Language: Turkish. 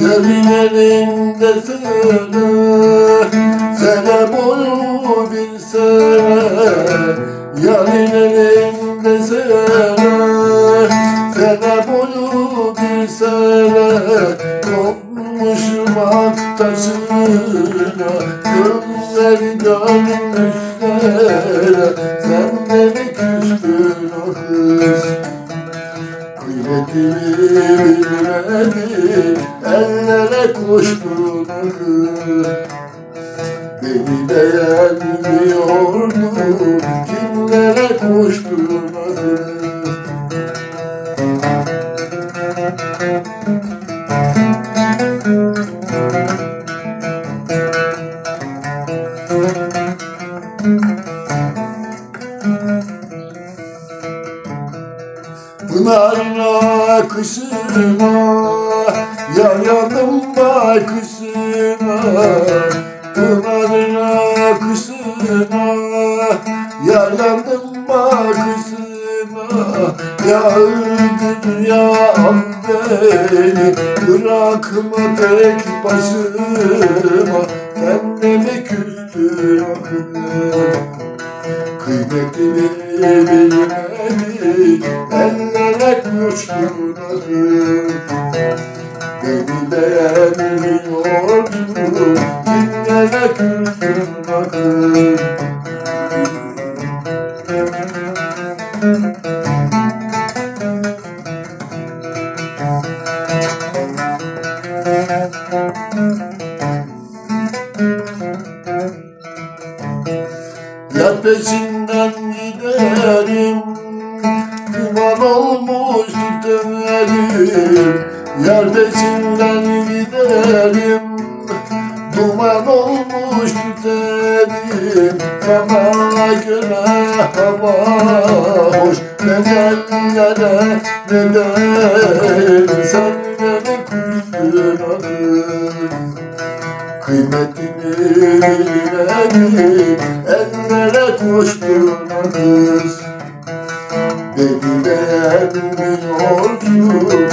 Yerin elinde söyle Sene boyu bir sene Yerin elinde söyle Sene Sen de mi küstün o kız kız Beni beğenmiyordun Kimlere koştun kız Pınarına kışına Yaradım bakışına Pınarına kışına Yaradım bakışına Ya öldün ya beni Bırakma tek başıma. Kendimi küstün Kıymetini bilmedik Ellere koştun Beni beğenmiyordun Kimlere küstün Yar peşinden Duman olmuş temelim Yar peşinden giderim Duman olmuş temelim Sana göre hava hoş. Ben ellere neden Sen beni akıl Kıymetini bilmedin Ellere koştun Kimlere koştun kız